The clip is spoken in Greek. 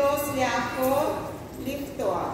προς λιαχό λιχτόα.